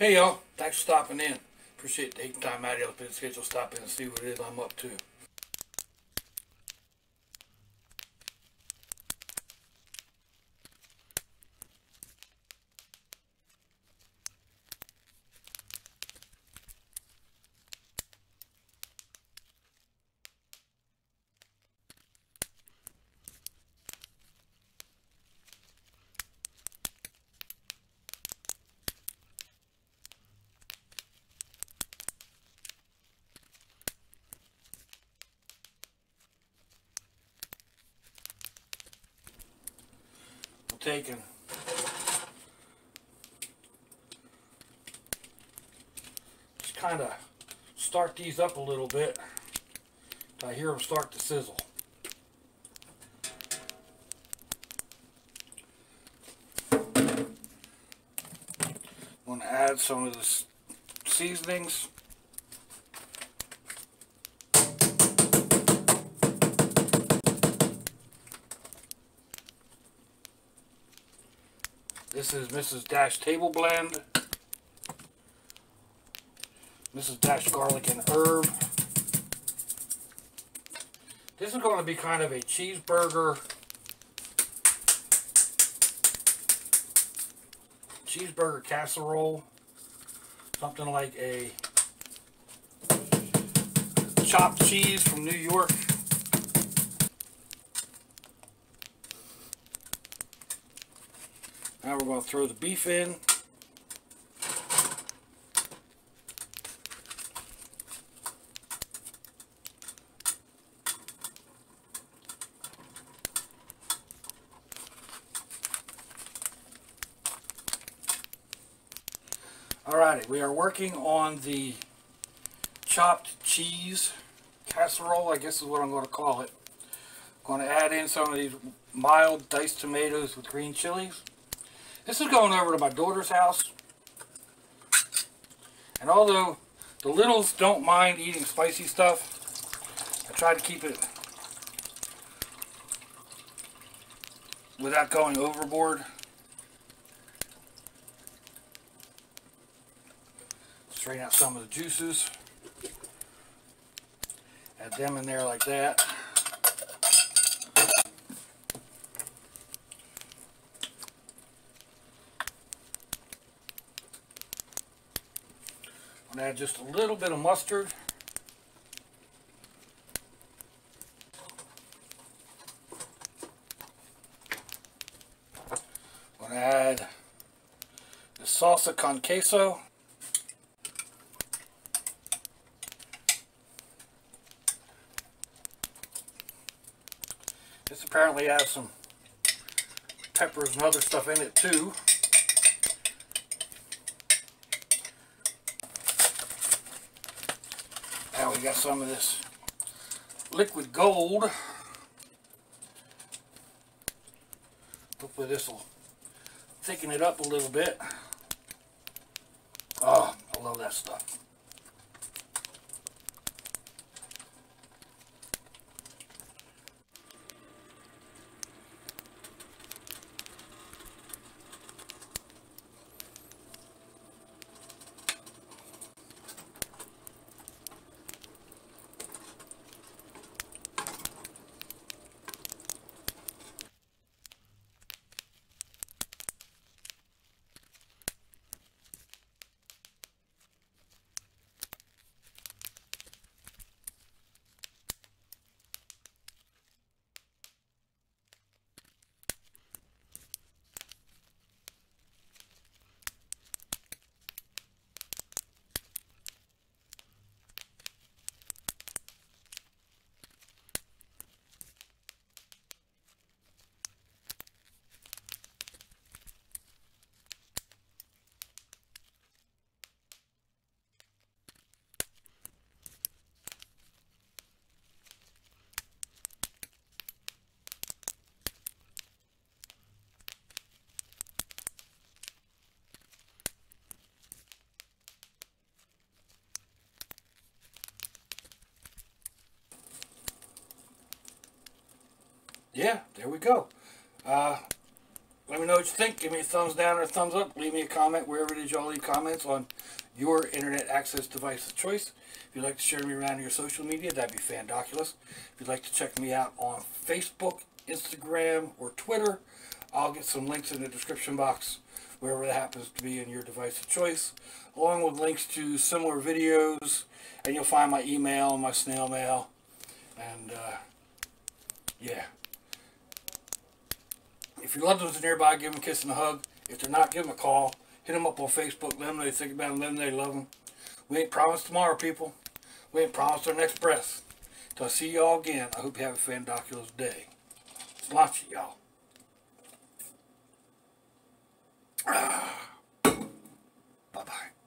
Hey y'all, thanks for stopping in. Appreciate taking time out of your schedule to stop in and see what it is I'm up to. I'm just kind of start these up a little bit. I hear them start to sizzle. I'm going to add some of the seasonings. This is Mrs. Dash Table Blend. Mrs. Dash Garlic and Herb. This is going to be kind of a cheeseburger cheeseburger casserole. Something like a chopped cheese from New York. Now we're going to throw the beef in. Alrighty, we are working on the chopped cheese casserole, I guess is what I'm going to call it. I'm going to add in some of these mild diced tomatoes with green chilies. This is going over to my daughter's house. And although the littles don't mind eating spicy stuff, I try to keep it without going overboard. Strain out some of the juices. Add them in there like that. To add just a little bit of mustard. Going to add the salsa con queso. This apparently has some peppers and other stuff in it too. Now we got some of this liquid gold. Hopefully this will thicken it up a little bit. Oh, I love that stuff. Yeah, there we go. Uh, Let me know what you think. Give me a thumbs down or a thumbs up. Leave me a comment wherever it is y'all leave comments on your internet access device of choice. If you'd like to share me around your social media, that'd be fandoculous. If you'd like to check me out on Facebook, Instagram, or Twitter, I'll get some links in the description box wherever that happens to be in your device of choice, along with links to similar videos, and you'll find my email my snail mail. And, uh, yeah. If your loved ones are nearby, give them a kiss and a hug. If they're not, give them a call. Hit them up on Facebook. Let them know you think about them. Let them know you love them. We ain't promised tomorrow, people. We ain't promised our next breath. Till I see y'all again, I hope you have a fandoculous day. It's launchy, y'all. Bye-bye.